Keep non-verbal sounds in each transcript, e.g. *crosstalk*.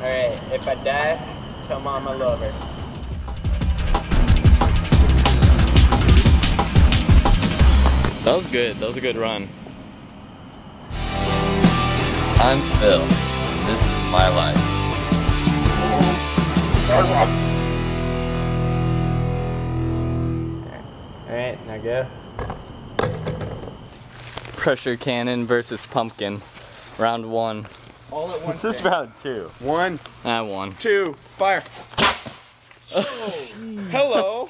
Alright, if I die, tell mom I love her. That was good. That was a good run. I'm Phil. This is my life. Alright, now go. Pressure cannon versus pumpkin. Round one. All at once. This is round two. One, ah, I won. two, fire. Oh. *laughs* Hello.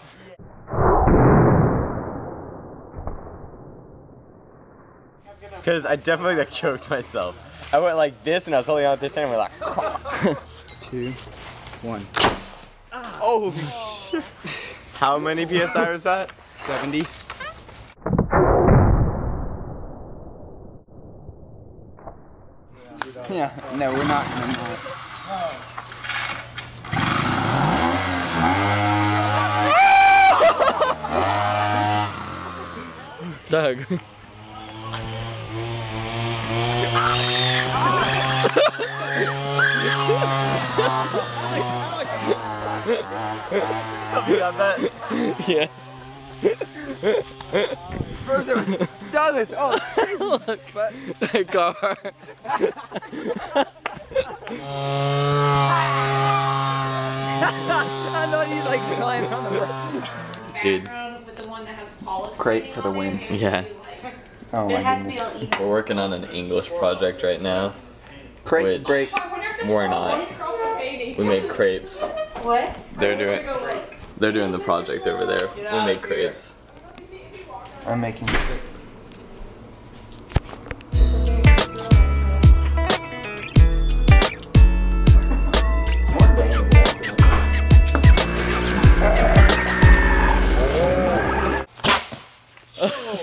Because I definitely like choked myself. I went like this and I was holding on with this hand and we're like, *laughs* Two, one. Ah. holy shit. How many PSI was that? 70. *laughs* Yeah, no, we're not gonna not. *laughs* Doug. Something on that. yeah. First it was Douglas. Oh, *laughs* but That car. I thought he like climbed on the. Dude. With the one that has polyps Crate for the win. Yeah. Oh my has to be goodness. We're working on an English project right now. Crate Which- break. I wonder if this We're not. runs across the painting. We made crepes. What? They're doing- they're doing the project over there. We'll make crepes. I'm making crepes. *laughs*